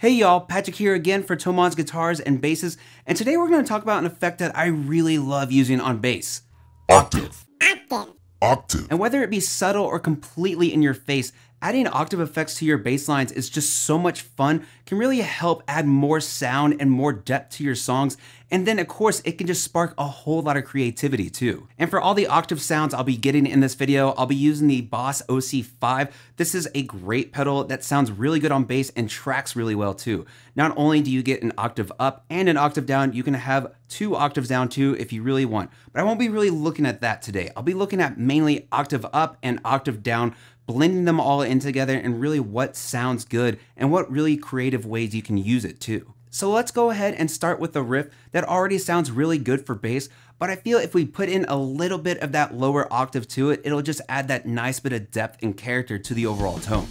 Hey y'all, Patrick here again for Thomann's Guitars and Basses, and today we're going to talk about an effect that I really love using on bass. Octave. Octave. Octave. And whether it be subtle or completely in your face, adding octave effects to your bass lines is just so much fun, can really help add more sound and more depth to your songs, and then of course it can just spark a whole lot of creativity too. And for all the octave sounds I'll be getting in this video, I'll be using the Boss OC5. This is a great pedal that sounds really good on bass and tracks really well too. Not only do you get an octave up and an octave down, you can have two octaves down too if you really want. But I won't be really looking at that today. I'll be looking at mainly octave up and octave down blending them all in together and really what sounds good and what really creative ways you can use it too. So let's go ahead and start with the riff that already sounds really good for bass, but I feel if we put in a little bit of that lower octave to it, it'll just add that nice bit of depth and character to the overall tone.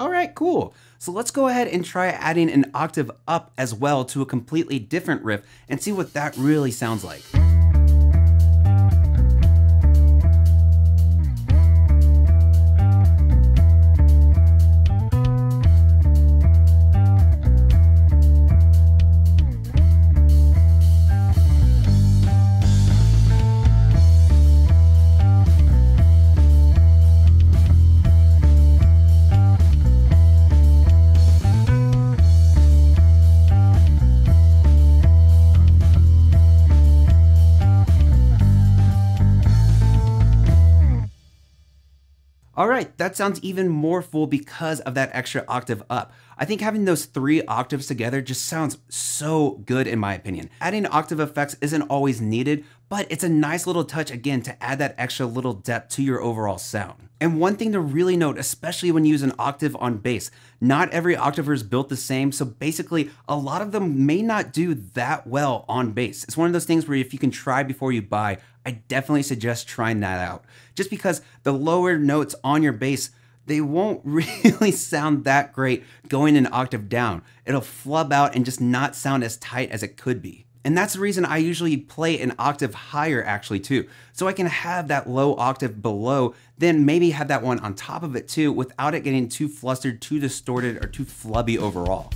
All right, cool. So let's go ahead and try adding an octave up as well to a completely different riff and see what that really sounds like. All right, that sounds even more full because of that extra octave up. I think having those three octaves together just sounds so good in my opinion. Adding octave effects isn't always needed, but it's a nice little touch again to add that extra little depth to your overall sound. And one thing to really note, especially when you use an octave on bass, not every octaver is built the same, so basically a lot of them may not do that well on bass. It's one of those things where if you can try before you buy, I definitely suggest trying that out. Just because the lower notes on your bass, they won't really sound that great going an octave down. It'll flub out and just not sound as tight as it could be. And that's the reason I usually play an octave higher actually too. So I can have that low octave below, then maybe have that one on top of it too without it getting too flustered, too distorted, or too flubby overall.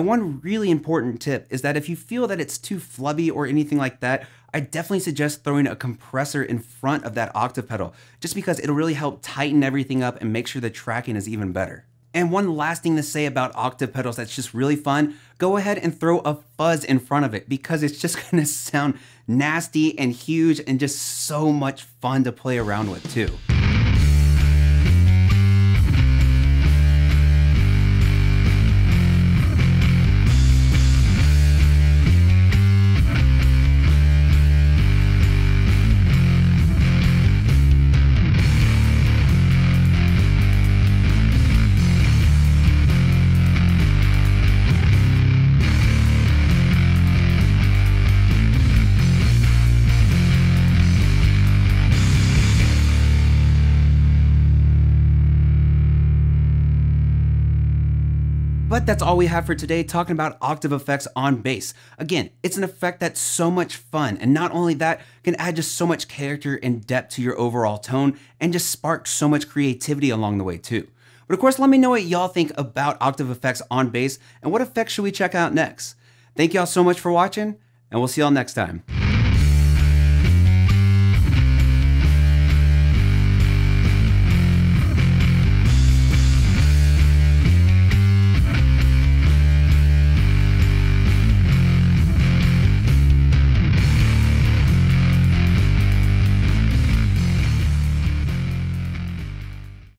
And one really important tip is that if you feel that it's too flubby or anything like that, I definitely suggest throwing a compressor in front of that octave pedal, just because it'll really help tighten everything up and make sure the tracking is even better. And one last thing to say about octave pedals that's just really fun, go ahead and throw a fuzz in front of it because it's just gonna sound nasty and huge and just so much fun to play around with too. But that's all we have for today talking about octave effects on bass. Again, it's an effect that's so much fun, and not only that, can add just so much character and depth to your overall tone and just spark so much creativity along the way too. But of course, let me know what y'all think about octave effects on bass and what effects should we check out next. Thank y'all so much for watching, and we'll see y'all next time.